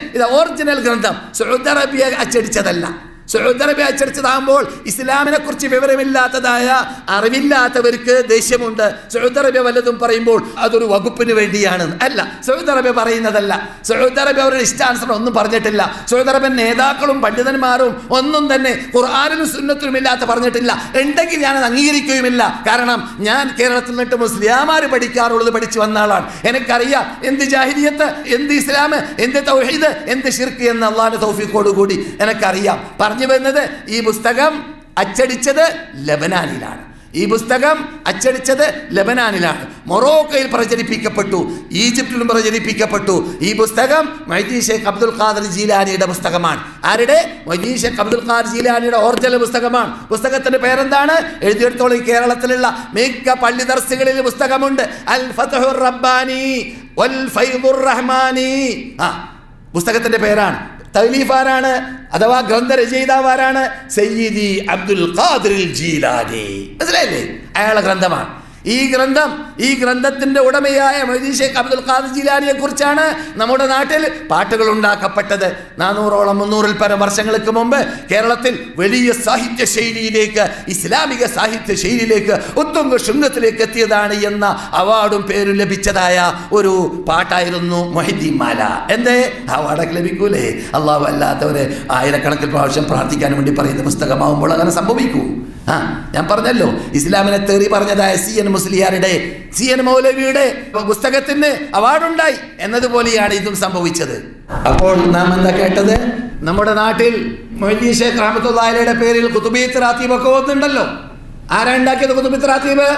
ಇದು original ಗ್ರಂಥಂ Saudi ಅರೇಬಿಯಾಗೆ ಅಚ್ಚಡಿಸೋದಲ್ಲ Saudi Arabia അച്ചടിച്ചതാകുമ്പോൾ ഇസ്ലാമിനെ കുറിച്ച് വിവരമില്ലാത്തതായ അറിവില്ലാത്തവർക്ക് ദേഷ്യമുണ്ട്. സൗദി അറേബ്യ വല്ലതും പറയുമ്പോൾ അതൊരു വകുപ്പിന് വേണ്ടിയാണ്. അല്ല സൗദി അറേബ്യ പറയുന്നതല്ല. സൗദി അറേബ്യ അവരുടെ ഇഷ്ടാനുസരണം ഒന്നും പറഞ്ഞിട്ടില്ല. സൗദി അറേബ്യൻ നേതാക്കളും പണ്ഡിതന്മാരും ഒന്നും തന്നെ ഖുർആാനും സുന്നത്തിനും ഇല്ലാത്ത പറഞ്ഞിട്ടില്ല. ഉണ്ടെങ്കിൽ ഞാനത് അംഗീകരിക്കുകയുമില്ല. കാരണം ഞാൻ കേരളത്തിൽ നിന്നിട്ട് മുസ്ലിയാമാർ പഠിക്കാറുള്ളത് പഠിച്ചു വന്ന ആളാണ്. എനിക്കറിയാം എന്ത് ജാഹിരിയത്ത് എന്ത് ഇസ്ലാം എന്ത് തൗഹീദ് എന്ത് ഷിർക്ക് എന്ന് അള്ളാഹിന്റെ തൗഫീഖോട് കൂടി എനിക്കറിയാം. പറഞ്ഞു വരുന്നത് ഈ പുസ്തകം അച്ചടിച്ചത് ലബനാനിലാണ്. ഈ പുസ്തകം അച്ചടിച്ചത് ലബനാനിലാണ്. മൊറോക്കയിൽ പ്രചരിപ്പിക്കപ്പെട്ടു ഈജിപ്തിലും പ്രചരിപ്പിക്കപ്പെട്ടു. ഈ പുസ്തകം മൈദീ ഷേഖ് അബ്ദുൽ ഖാദർ ജീലാനിയുടെ പുസ്തകമാണ്. ആരുടെ? മൈദീ ഷേഖ് അബ്ദുൽ ഖാദർ ജീലാനിയുടെ ഓർജല പുസ്തകമാണ്. പുസ്തകത്തിന്റെ പേരെന്താണ്? എഴുതിയെടുത്തോളം കേരളത്തിലുള്ള മിക്ക പള്ളി ദർസുകളിൽ പുസ്തകമുണ്ട്. അൽ ഫതഹുർ റബ്ബാനി വൽ ഫൈദുർ റഹ്മാനി. ആ പുസ്തകത്തിന്റെ പേരാണ്. തൗലീഫ് ആരാണ്? അഥവാ ഗ്രന്ഥരചയിതാവാരാണ് സയ്യിദി അബ്ദുൽ ഖാദിർ ജീലാനി. മനസ്സിലായില്ലേ? അയാളെ ഗ്രന്ഥമാണ്. ഈ ഗ്രന്ഥം ഈ ഗ്രന്ഥത്തിന്റെ ഉടമയായ മൊയ്തീൻ ഷേഖ് അബ്ദുൽ ഖാദർ ജിലാനിയെ കുറിച്ചാണ് നമ്മുടെ നാട്ടിൽ പാട്ടുകൾ ഉണ്ടാക്കപ്പെട്ടത്. നാനൂറോളം മുന്നൂറിൽ പരം വർഷങ്ങൾക്ക് മുമ്പ് കേരളത്തിൽ വലിയ സാഹിത്യ ശൈലിയിലേക്ക് ഇസ്ലാമിക സാഹിത്യ ശൈലിയിലേക്ക് ഉത്തുംഗ ശൃംഗത്തിലേക്ക് എത്തിയതാണ് എന്ന അവാർഡും പേരും ലഭിച്ചതായ ഒരു പാട്ടായിരുന്നു മൊഹിദ്ദീൻ മാല. എന്തേ? അവാർഡൊക്കെ ലഭിക്കൂലേ? അള്ളാഹു അല്ലാത്തവരെ ആയിരക്കണക്കിന് പ്രാവശ്യം പ്രാർത്ഥിക്കാൻ വേണ്ടി പറയുന്ന പുസ്തകമാവുമ്പോൾ അങ്ങനെ സംഭവിക്കൂ. ആ ഞാൻ പറഞ്ഞല്ലോ ഇസ്ലാമിനെ തെറി പറഞ്ഞതായ സി എൻ മുസ്ലിയാരുടെ സി എൻ മൗലവിയുടെ പുസ്തകത്തിന് അവാർഡുണ്ടായി എന്നതുപോലെയാണ് ഇതും സംഭവിച്ചത്. അപ്പോൾ നാം എന്താ കേട്ടത്? നമ്മുടെ നാട്ടിൽ മൊയ്തീൻ ഷേഖ് റഹമത്തുള്ളാഹിയുടെ പേരിൽ കുത്തുബി റാത്തീബ് ഒക്കെ വന്നിട്ടുണ്ടല്ലോ. ആരാ ഉണ്ടാക്കിയത് റാത്തീബ്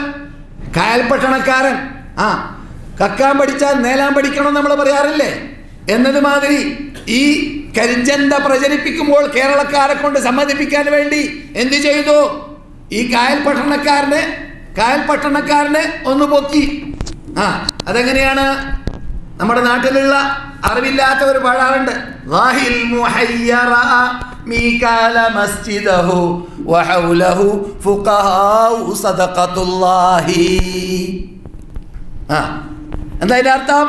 കായൽപട്ടണക്കാരൻ. ആ കക്കാൻ പഠിച്ചാൽ നേലാൻ പഠിക്കണം നമ്മൾ പറയാറില്ലേ? എന്നതുമാതിരി ഈ കരിഞ്ചന്ത പ്രചരിപ്പിക്കുമ്പോൾ കേരളക്കാരെ കൊണ്ട് സമ്മതിപ്പിക്കാൻ വേണ്ടി എന്തു ചെയ്തു? ഈ കായൽ പട്ടണക്കാരനെ കായൽ പട്ടണക്കാരനെ ഒന്ന് പൊക്കി. ആ അതെങ്ങനെയാണ്? നമ്മുടെ നാട്ടിലുള്ള അറിവില്ലാത്ത ഒരു പാടാറുണ്ട് എന്താ അതിന്റെ അർത്ഥം?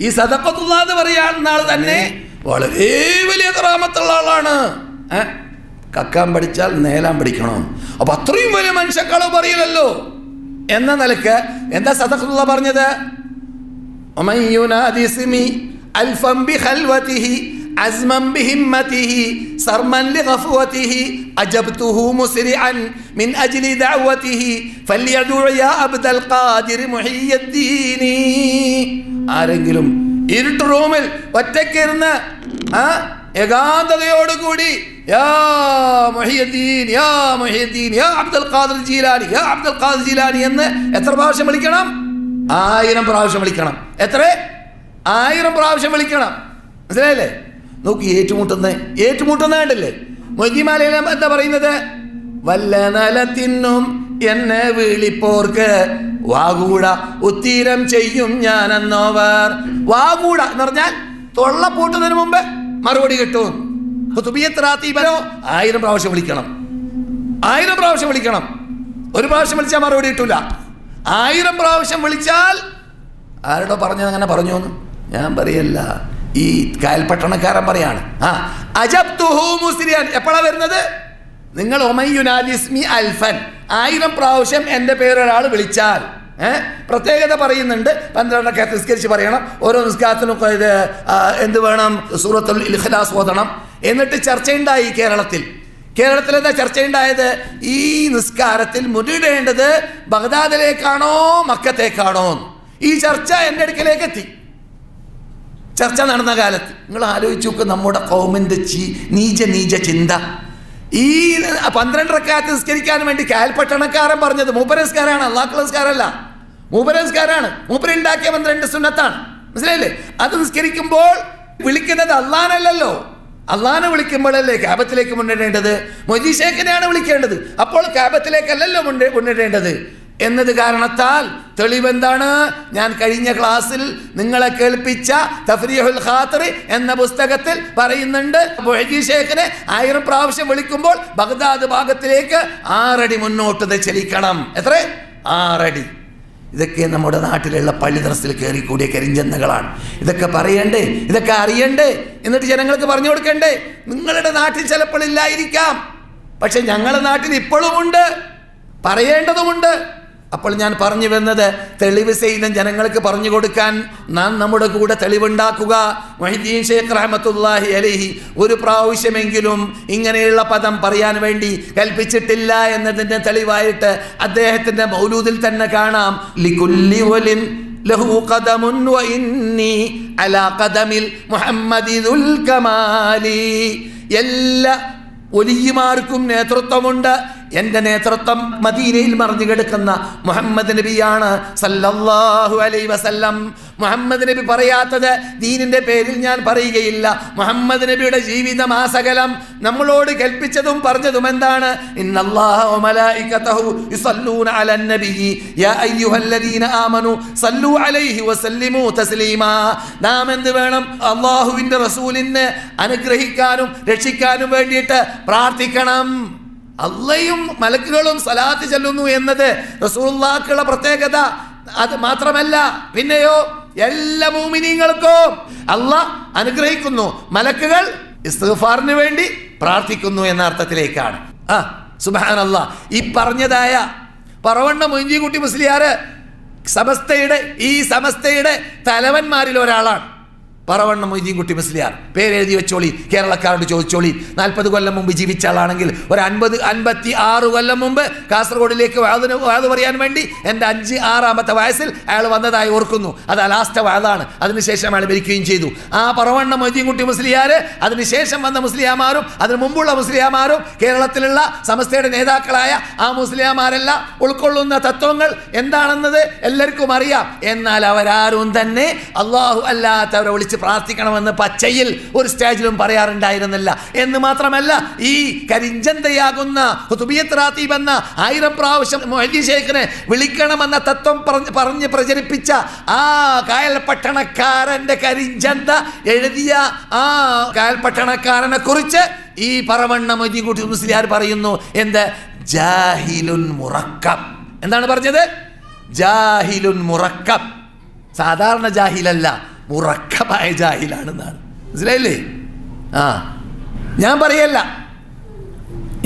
ഈ സദക്കത്തുള്ള എന്ന് പറയാവുന്ന ആൾ തന്നെ വളരെ വലിയ കറാമത്തുള്ള ആളാണ്? കക്കാൻ പഠിച്ചാൽ നേലാൻ പഠിക്കണം അപ്പൊ അത്രയും വലിയ മനുഷ്യക്കളവ് പറയില്ലല്ലോ എന്ന നിലക്ക് എന്താ സദഖത്തുള്ള പറഞ്ഞത് ومن ينادي اسمي ألفا بخلوته عزما بهمته صرما لغفوته أجبته مسرعا من أجل دعوته فليدع يا عبد القادر محي الدين ആരെങ്കിലും ഇരുട്ട് റൂമിൽ ഒറ്റയ്ക്കിരുന്ന് ആ ഏകാന്തതയോടുകൂടി യാ യാ യാ അബ്ദുൽ ജീലാനി യാ അബ്ദുൽ ജീലാനി എന്ന് എത്ര പ്രാവശ്യം വിളിക്കണം? ആയിരം പ്രാവശ്യം വിളിക്കണം. എത്ര? ആയിരം പ്രാവശ്യം വിളിക്കണം. മനസ്സിലായില്ലേ? നോക്കി ഏറ്റുമുട്ടുന്ന ഏറ്റുമുട്ടുന്ന കണ്ടില്ലേ? മൊയ്തിമാലയിലെ എന്താ പറയുന്നത്? വല്ല നലത്തിന്നും എന്നെ വിളിപ്പോർക്ക് വാകൂട ഉത്തീരം ചെയ്യും ഞാൻ എന്നോവർ വാകൂട എന്ന് പറഞ്ഞാൽ തൊള്ള പൂട്ടുന്നതിന് മുമ്പ് മറുപടി കിട്ടും. ആയിരം പ്രാവശ്യം വിളിക്കണം. ആയിരം പ്രാവശ്യം വിളിക്കണം. ഒരു പ്രാവശ്യം വിളിച്ചാൽ മറുപടി കിട്ടൂല. ആയിരം പ്രാവശ്യം വിളിച്ചാൽ ആരോടോ പറഞ്ഞത് അങ്ങനെ പറഞ്ഞു എന്ന് ഞാൻ പറയല്ല. ഈ കായൽപട്ടണക്കാരൻ പറയാണ്. ആ അജബ്തുഹു മുസ്രിയാൻ. എപ്പോഴാ വരുന്നത്? നിങ്ങൾ ഒമയുനാലിസ്മി അൽഫൻ. ആയിരം പ്രാവശ്യം എന്റെ പേരൊരാൾ വിളിച്ചാൽ. പ്രത്യേകത പറയുന്നുണ്ട്. പന്ത്രണ്ടൊക്കെ നിസ്കരിച്ച് പറയണം. ഓരോ നിസ്കാരത്തിനും ഇത് എന്ത് വേണം? സൂറത്തുൽ ഇഖ്ലാസ് ഓതണം. എന്നിട്ട് ചർച്ചയുണ്ടായി കേരളത്തിൽ. കേരളത്തിൽ എന്താ ചർച്ചയുണ്ടായത്? ഈ നിസ്കാരത്തിൽ മുന്നിടേണ്ടത് ബഗ്ദാദിലേക്കാണോ മക്കത്തേക്കാണോ ഈ ചർച്ച എന്റെ അടുക്കലേക്ക് എത്തി. ചർച്ച നടന്ന കാലത്ത്. നിങ്ങൾ ആലോചിച്ചു നോക്ക് നമ്മുടെ കൗമിന്റെ ചീ നീച നീച ചിന്ത. ഈ പന്ത്രണ്ട് റക്കാത്ത് നിസ്കരിക്കാൻ വേണ്ടി കാൽപട്ടണക്കാരൻ പറഞ്ഞത് മൂപ്പരസ്കാരാണ് അള്ളാഹ് നിസ്കാരമല്ല. മൂപ്പരസ്കാരാണ്. മൂപ്പരുണ്ടാക്കിയ പന്ത്രണ്ട് സുന്നത്താണ്. മനസ്സിലായില്ലേ? അത് നിസ്കരിക്കുമ്പോൾ വിളിക്കുന്നത് അള്ളാനല്ലല്ലോ അള്ളാനെ വിളിക്കുമ്പോഴല്ലേ ക്യാബത്തിലേക്ക് മുന്നിടേണ്ടത്? മൊജി ഷേഖിനെയാണ് വിളിക്കേണ്ടത്. അപ്പോൾ ക്യാബത്തിലേക്കല്ലല്ലോ മുന്നേ മുന്നിടേണ്ടത്. എന്നത് കാരണത്താൽ തെളിവെന്താണ്? ഞാൻ കഴിഞ്ഞ ക്ലാസ്സിൽ നിങ്ങളെ കേൾപ്പിച്ച തഫ്രീഹുൽ ഖാത്തർ എന്ന പുസ്തകത്തിൽ പറയുന്നുണ്ട് മൊഹജി ഷേഖിനെ ആയിരം പ്രാവശ്യം വിളിക്കുമ്പോൾ ബഗ്ദാദ് ഭാഗത്തിലേക്ക് ആറടി മുന്നോട്ട് ചലിക്കണം. എത്ര? ആറടി. ഇതൊക്കെ നമ്മുടെ നാട്ടിലുള്ള പള്ളി ദർസിൽ കൂടിയ കരിഞ്ചന്തകളാണ്. ഇതൊക്കെ പറയണ്ടേ? ഇതൊക്കെ അറിയണ്ടേ? എന്നിട്ട് ജനങ്ങൾക്ക് പറഞ്ഞു കൊടുക്കണ്ടേ? നിങ്ങളുടെ നാട്ടിൽ ചിലപ്പോൾ ഇല്ലായിരിക്കാം. പക്ഷെ ഞങ്ങളുടെ നാട്ടിൽ ഇപ്പോഴുമുണ്ട്. പറയേണ്ടതുമുണ്ട്. അപ്പോൾ ഞാൻ പറഞ്ഞു വന്നത് തെളിവ് ചെയ്യുന്ന ജനങ്ങൾക്ക് പറഞ്ഞു കൊടുക്കാൻ നാം നമ്മുടെ കൂടെ തെളിവുണ്ടാക്കുക. മൊഹിദ്ദീൻ ഷേഖ് റഹമത്തുല്ലാഹി അലഹി ഒരു പ്രാവശ്യമെങ്കിലും ഇങ്ങനെയുള്ള പദം പറയാൻ വേണ്ടി കൽപ്പിച്ചിട്ടില്ല എന്നതിന്റെ തെളിവായിട്ട് അദ്ദേഹത്തിന്റെ മൗലൂദിൽ തന്നെ കാണാം. ലികുല്ലി വലിൻ ലഹു വഇന്നി അലാ എല്ലാ ഒലിയുമാർക്കും നേതൃത്വമുണ്ട്. എന്റെ നേതൃത്വം മദീനയിൽ മറിഞ്ഞു കിടക്കുന്ന മുഹമ്മദ് നബിയാണ് സല്ലല്ലാഹു അലൈ വസല്ലം. മുഹമ്മദ് നബി പറയാത്തത് ദീനിന്റെ പേരിൽ ഞാൻ പറയുകയില്ല. മുഹമ്മദ് നബിയുടെ ജീവിതം ആ സകലം നമ്മളോട് കൽപ്പിച്ചതും പറഞ്ഞതും എന്താണ്? നാം വേണം? അള്ളാഹുവിന്റെ റസൂലിനെ അനുഗ്രഹിക്കാനും രക്ഷിക്കാനും വേണ്ടിയിട്ട് പ്രാർത്ഥിക്കണം. അള്ളയും മലക്കുകളും സലാത്ത് ചെല്ലുന്നു എന്നത് റസൂള്ളാക്കുള്ള പ്രത്യേകത. അത് മാത്രമല്ല പിന്നെയോ എല്ലാ മൂമിനീങ്ങൾക്കും അല്ല അനുഗ്രഹിക്കുന്നു. മലക്കുകൾ ഇസ്തിഗ്ഫാറിന് വേണ്ടി പ്രാർത്ഥിക്കുന്നു എന്ന അർത്ഥത്തിലേക്കാണ്. ആ സുബാൻ ഈ പറഞ്ഞതായ പറവണ്ണ മൊയ്ഞ്ചിക്കുട്ടി മുസ്ലിയാർ സമസ്തയുടെ ഈ സമസ്തയുടെ തലവന്മാരിൽ ഒരാളാണ്. പറവണ്ണ മൊയ്തീൻകുട്ടി മുസ്ലിയാർ പേരെഴുതി വെച്ചോളി. കേരളക്കാരോട് ചോദിച്ചോളി. നാൽപ്പത് കൊല്ലം മുമ്പ് ജീവിച്ച ആളാണെങ്കിൽ ഒരു അൻപത് അൻപത്തി ആറ് കൊല്ലം മുമ്പ് കാസർഗോഡിലേക്ക് വാതിന് വാത് പറയാൻ വേണ്ടി എന്റെ അഞ്ച് ആറാമത്തെ വയസ്സിൽ അയാൾ വന്നതായി ഓർക്കുന്നു. അത് ലാസ്റ്റ് വാതാണ്. അതിനുശേഷം അയാൾ മരിക്കുകയും ചെയ്തു. ആ പറവണ്ണ മൊയ്തീൻകുട്ടി മുസ്ലിയാർ അതിനുശേഷം വന്ന മുസ്ലിയാമാരും അതിനു മുമ്പുള്ള മുസ്ലിയാമാരും കേരളത്തിലുള്ള സമസ്തയുടെ നേതാക്കളായ ആ മുസ്ലിയാമാരെല്ലാം ഉൾക്കൊള്ളുന്ന തത്വങ്ങൾ എന്താണെന്നത് എല്ലാവർക്കും അറിയാം. എന്നാൽ അവരാരും തന്നെ അള്ളാഹു അല്ലാത്തവരെ വിളിച്ച് പ്രാർത്ഥിക്കണമെന്ന് പച്ചയിൽ ഒരു സ്റ്റേജിലും പറയാറുണ്ടായിരുന്നില്ല. എന്ന് മാത്രമല്ല ഈ കരിഞ്ചന്തയാകുന്ന എന്ന ആയിരം പ്രാവശ്യം ഷേഖിനെ വിളിക്കണമെന്ന തത്വം പറഞ്ഞ് പറഞ്ഞ് പ്രചരിപ്പിച്ച ആ കായൽ പട്ടണക്കാരന്റെ കരിഞ്ചന്ത എഴുതിയ ആ കായൽ പട്ടണക്കാരനെ കുറിച്ച് ഈ പറവണ്ണ മൊയ്തീൻകുട്ടി മുസ്ലിയാർ പറയുന്നു. എന്ത്? ജാഹിലുൻ മുറക്കം എന്താണ് പറഞ്ഞത്? ജാഹിലുൻ മുറക്കം സാധാരണ ജാഹിലല്ല. മുറക്കമായ ജാഹിലാണെന്നാണ്. മനസ്സിലായില്ലേ? ആ ഞാൻ പറയല്ല.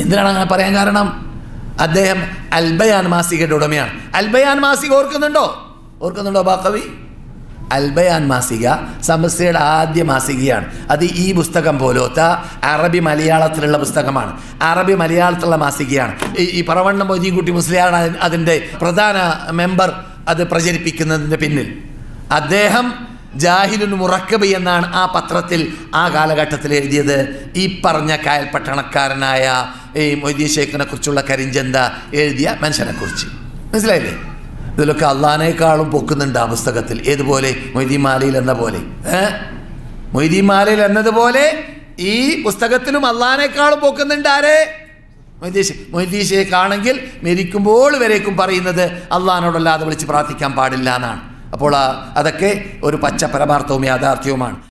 എന്തിനാണ് അങ്ങനെ പറയാൻ കാരണം? അദ്ദേഹം അൽബയാൻ മാസികയുടെ ഉടമയാണ്. അൽബയാൻ മാസിക ഓർക്കുന്നുണ്ടോ? ഓർക്കുന്നുണ്ടോ ബാക്കവി? അൽബയാൻ മാസിക സമസ്തയുടെ ആദ്യ മാസികയാണ്. അത് ഈ പുസ്തകം പോലത്തെ അറബി മലയാളത്തിലുള്ള പുസ്തകമാണ്. അറബി മലയാളത്തിലുള്ള മാസികയാണ്. ഈ ഈ പറവണ്ണ മൊയ്തീൻകുട്ടി മുസ്ലിയാണ് അതിന്റെ പ്രധാന മെമ്പർ അത് പ്രചരിപ്പിക്കുന്നതിന്റെ പിന്നിൽ. അദ്ദേഹം ജാഹിലുൻ മുറക്കബ് എന്നാണ് ആ പത്രത്തിൽ ആ കാലഘട്ടത്തിൽ എഴുതിയത്. ഈ പറഞ്ഞ കായൽ പട്ടണക്കാരനായ ഈ മൊയ്തീൻ ഷേഖിനെ കുറിച്ചുള്ള കരിഞ്ചന്ത എഴുതിയ മനുഷ്യനെക്കുറിച്ച്. മനസ്സിലായില്ലേ? ഇതിലൊക്കെ അള്ളഹാനേക്കാളും പൊക്കുന്നുണ്ട് ആ പുസ്തകത്തിൽ. ഏതുപോലെ? മൊയ്തീൻ മാലയിൽ എന്ന പോലെ. ഏ? മൊയ്തീൻ മാലയിൽ എന്നതുപോലെ ഈ പുസ്തകത്തിലും അള്ളഹാനേക്കാളും പൊക്കുന്നുണ്ട് ആരെ? മൊയ്തീഷ് മൊയ്തീഷേഖ് ആണെങ്കിൽ മരിക്കുമ്പോൾ വരേക്കും പറയുന്നത് അള്ളഹാനോടല്ലാതെ വിളിച്ച് പ്രാർത്ഥിക്കാൻ പാടില്ല എന്നാണ്. അപ്പോൾ അതൊക്കെ ഒരു പച്ച പരമാർത്ഥവും യാഥാർത്ഥ്യവുമാണ്.